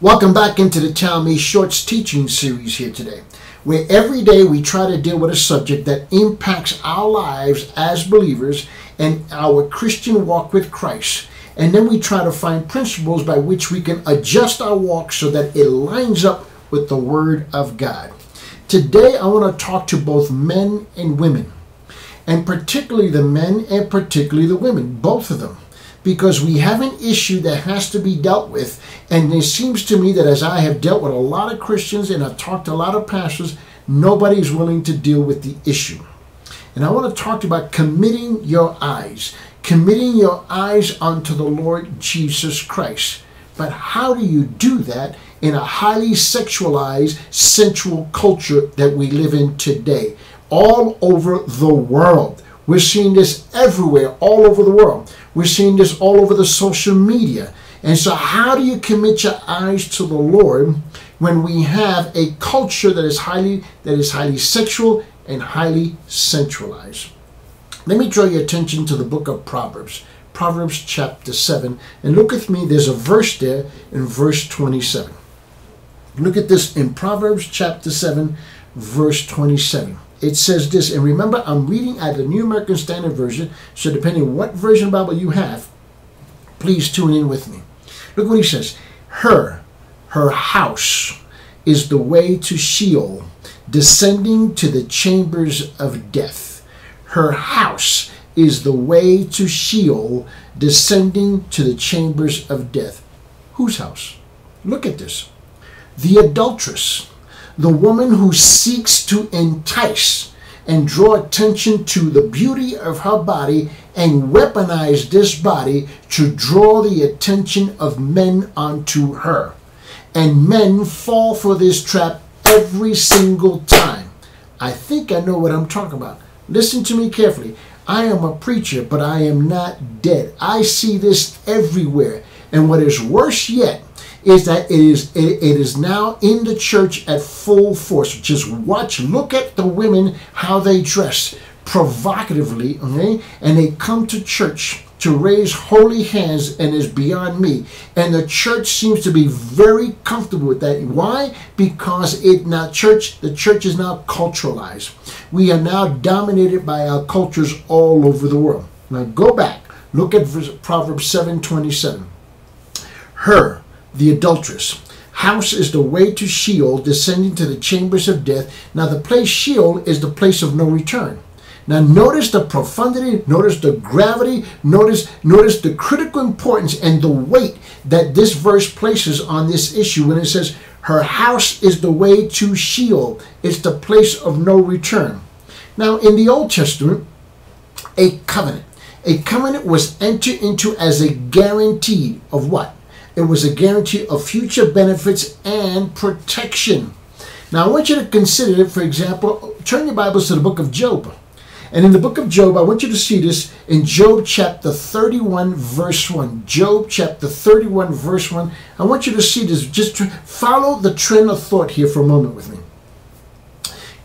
Welcome back into the Me Shorts teaching series here today, where every day we try to deal with a subject that impacts our lives as believers and our Christian walk with Christ. And then we try to find principles by which we can adjust our walk so that it lines up with the Word of God. Today, I want to talk to both men and women, and particularly the men and particularly the women, both of them because we have an issue that has to be dealt with. And it seems to me that as I have dealt with a lot of Christians and I've talked to a lot of pastors, nobody's willing to deal with the issue. And I want to talk to you about committing your eyes, committing your eyes unto the Lord Jesus Christ. But how do you do that in a highly sexualized, sensual culture that we live in today, all over the world? We're seeing this everywhere, all over the world. We're seeing this all over the social media. And so, how do you commit your eyes to the Lord when we have a culture that is highly that is highly sexual and highly centralized? Let me draw your attention to the book of Proverbs, Proverbs chapter 7, and look with me. There's a verse there in verse 27. Look at this in Proverbs chapter 7, verse 27 it says this, and remember, I'm reading at the New American Standard Version, so depending on what version Bible you have, please tune in with me. Look what he says. Her, her house is the way to Sheol, descending to the chambers of death. Her house is the way to Sheol, descending to the chambers of death. Whose house? Look at this. The adulteress the woman who seeks to entice and draw attention to the beauty of her body and weaponize this body to draw the attention of men onto her. And men fall for this trap every single time. I think I know what I'm talking about. Listen to me carefully. I am a preacher, but I am not dead. I see this everywhere. And what is worse yet, is that it is it, it is now in the church at full force. Just watch, look at the women how they dress provocatively, okay? And they come to church to raise holy hands and is beyond me. And the church seems to be very comfortable with that. Why? Because it now church, the church is now culturalized. We are now dominated by our cultures all over the world. Now go back, look at Proverbs 7:27. Her the adulteress. House is the way to Sheol, descending to the chambers of death. Now, the place Sheol is the place of no return. Now, notice the profundity, notice the gravity, notice, notice the critical importance and the weight that this verse places on this issue when it says, Her house is the way to Sheol, it's the place of no return. Now, in the Old Testament, a covenant. A covenant was entered into as a guarantee of what? It was a guarantee of future benefits and protection. Now, I want you to consider, for example, turn your Bibles to the book of Job. And in the book of Job, I want you to see this in Job chapter 31, verse 1. Job chapter 31, verse 1. I want you to see this. Just follow the trend of thought here for a moment with me.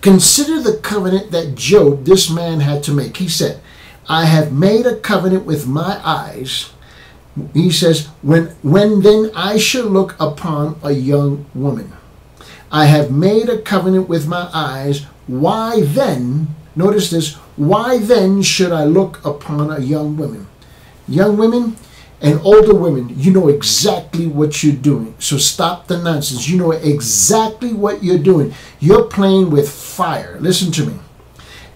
Consider the covenant that Job, this man, had to make. He said, I have made a covenant with my eyes he says, when, when then I shall look upon a young woman. I have made a covenant with my eyes. Why then, notice this, why then should I look upon a young woman? Young women and older women, you know exactly what you're doing. So stop the nonsense. You know exactly what you're doing. You're playing with fire. Listen to me.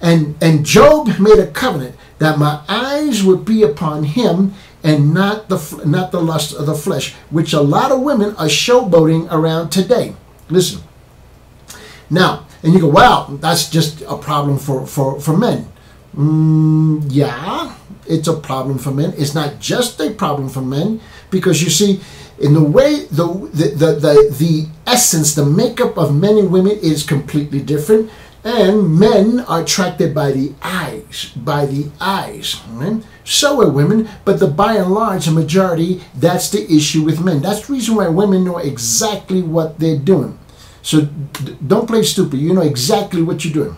And, and Job made a covenant that my eyes would be upon him and not the not the lust of the flesh, which a lot of women are showboating around today. Listen. Now, and you go, wow, that's just a problem for for for men. Mm, yeah, it's a problem for men. It's not just a problem for men because you see, in the way the the the the, the essence, the makeup of men and women is completely different. And men are attracted by the eyes, by the eyes. Right? So are women, but the by and large, the majority, that's the issue with men. That's the reason why women know exactly what they're doing. So don't play stupid. You know exactly what you're doing.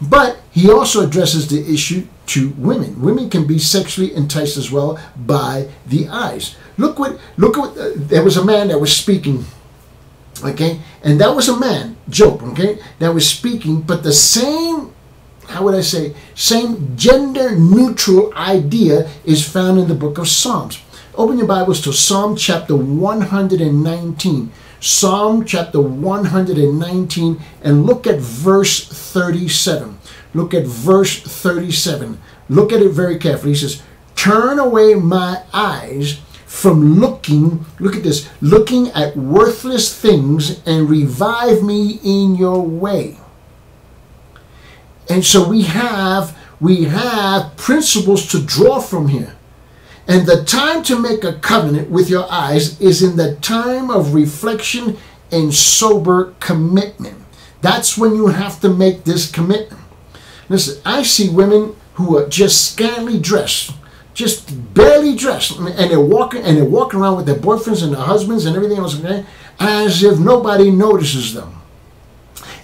But he also addresses the issue to women. Women can be sexually enticed as well by the eyes. Look what look what uh, there was a man that was speaking Okay, and that was a man, Job, okay, that was speaking, but the same, how would I say, same gender neutral idea is found in the book of Psalms. Open your Bibles to Psalm chapter 119. Psalm chapter 119 and look at verse 37. Look at verse 37. Look at it very carefully. He says, Turn away my eyes from looking, look at this, looking at worthless things and revive me in your way. And so we have we have principles to draw from here. And the time to make a covenant with your eyes is in the time of reflection and sober commitment. That's when you have to make this commitment. Listen, I see women who are just scantily dressed, just barely dressed, and they're walking and they're walking around with their boyfriends and their husbands and everything else, okay, as if nobody notices them.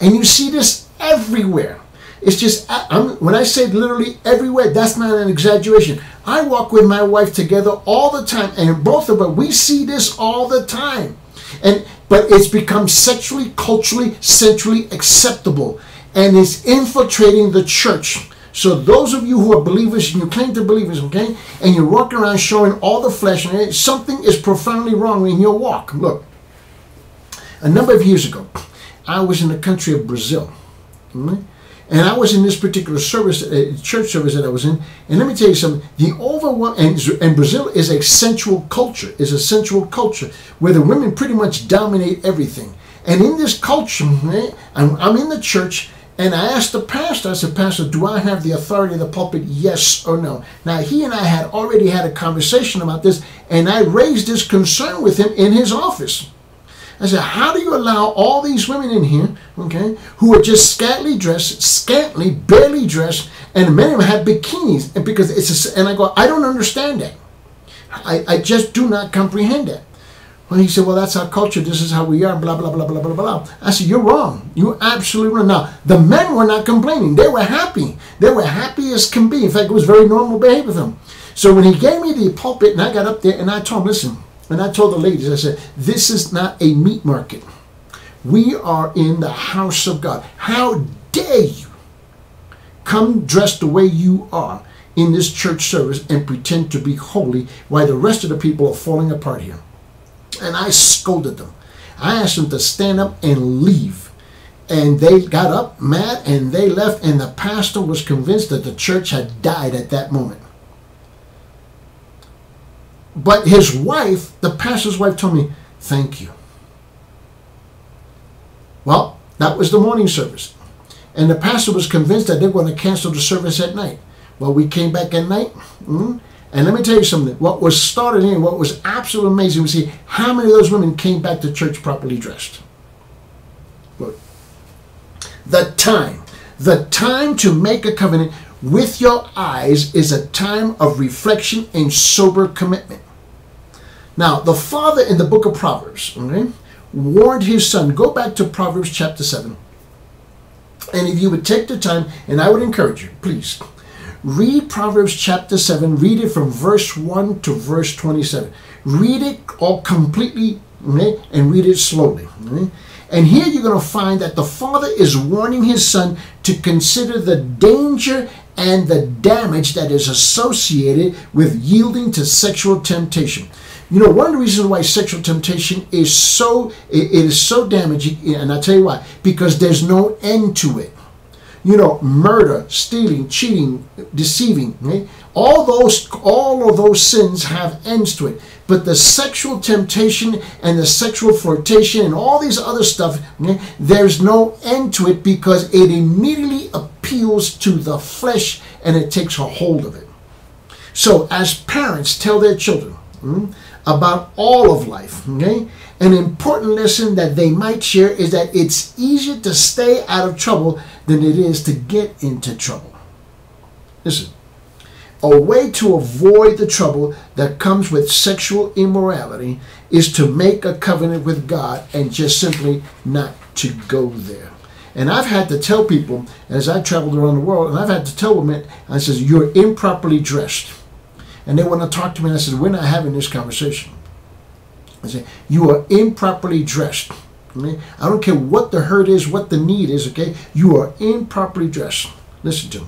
And you see this everywhere. It's just I'm, when I say literally everywhere, that's not an exaggeration. I walk with my wife together all the time, and both of us we see this all the time, and but it's become sexually, culturally, centrally acceptable, and it's infiltrating the church. So those of you who are believers and you claim to be believers, okay, and you're walking around showing all the flesh, and something is profoundly wrong in your walk. Look, a number of years ago, I was in the country of Brazil. And I was in this particular service, uh, church service that I was in. And let me tell you something: the overwhelm and, and Brazil is a sensual culture, is a sensual culture where the women pretty much dominate everything. And in this culture, I'm in the church, and I asked the pastor, I said, Pastor, do I have the authority of the pulpit? Yes or no? Now, he and I had already had a conversation about this, and I raised this concern with him in his office. I said, how do you allow all these women in here, okay, who are just scantily dressed, scantily, barely dressed, and many of them have bikinis, and because it's a, and I go, I don't understand that. I, I just do not comprehend that. Well, he said, well, that's our culture. This is how we are, blah, blah, blah, blah, blah, blah. I said, you're wrong. You're absolutely wrong. Now, the men were not complaining. They were happy. They were happy as can be. In fact, it was very normal behavior for them. So when he gave me the pulpit and I got up there and I told him, listen, and I told the ladies, I said, this is not a meat market. We are in the house of God. How dare you come dressed the way you are in this church service and pretend to be holy while the rest of the people are falling apart here? And I scolded them. I asked them to stand up and leave. And they got up mad and they left, and the pastor was convinced that the church had died at that moment. But his wife, the pastor's wife, told me, Thank you. Well, that was the morning service. And the pastor was convinced that they were going to cancel the service at night. Well, we came back at night. Mm-hmm, and let me tell you something. What was startling, what was absolutely amazing was see how many of those women came back to church properly dressed. Look, the time, the time to make a covenant with your eyes is a time of reflection and sober commitment. Now, the father in the book of Proverbs okay, warned his son, go back to Proverbs chapter 7. And if you would take the time, and I would encourage you, please, read Proverbs chapter 7, read it from verse 1 to verse 27. Read it all completely okay, and read it slowly. Okay? And here you're going to find that the father is warning his son to consider the danger and the damage that is associated with yielding to sexual temptation. You know, one of the reasons why sexual temptation is so it, it is so damaging, and I'll tell you why, because there's no end to it. You know, murder, stealing, cheating, deceiving, right? all those all of those sins have ends to it. But the sexual temptation and the sexual flirtation and all these other stuff, okay, there's no end to it because it immediately appeals to the flesh and it takes a hold of it. So, as parents tell their children, hmm, about all of life. Okay? An important lesson that they might share is that it's easier to stay out of trouble than it is to get into trouble. Listen, a way to avoid the trouble that comes with sexual immorality is to make a covenant with God and just simply not to go there. And I've had to tell people as I traveled around the world, and I've had to tell women, I says, you're improperly dressed and they want to talk to me. And I said, we're not having this conversation. I said, you are improperly dressed. Okay? I don't care what the hurt is, what the need is, okay? You are improperly dressed. Listen to me.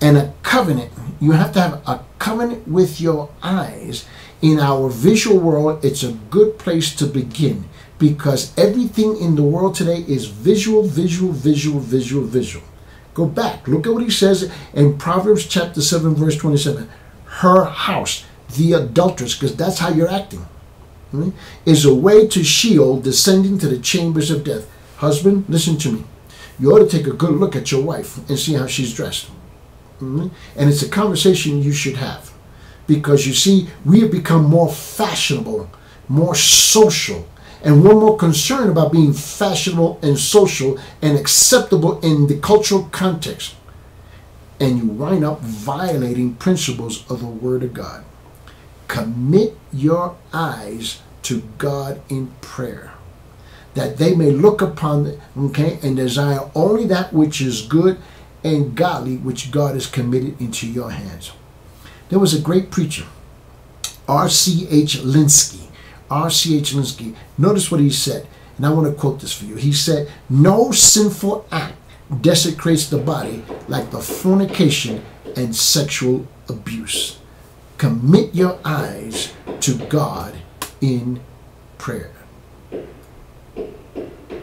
And a covenant, you have to have a covenant with your eyes. In our visual world, it's a good place to begin because everything in the world today is visual, visual, visual, visual, visual. Go back. Look at what he says in Proverbs chapter 7, verse 27. Her house, the adulteress, because that's how you're acting, right, is a way to Sheol descending to the chambers of death. Husband, listen to me. You ought to take a good look at your wife and see how she's dressed. Mm-hmm. And it's a conversation you should have. Because you see, we have become more fashionable, more social, and we're more concerned about being fashionable and social and acceptable in the cultural context. And you wind up violating principles of the Word of God. Commit your eyes to God in prayer, that they may look upon, okay, and desire only that which is good and godly, which God has committed into your hands. There was a great preacher, R.C.H. Lenski. R.C.H. Lenski. Notice what he said, and I want to quote this for you. He said, No sinful act desecrates the body like the fornication and sexual abuse. Commit your eyes to God in prayer.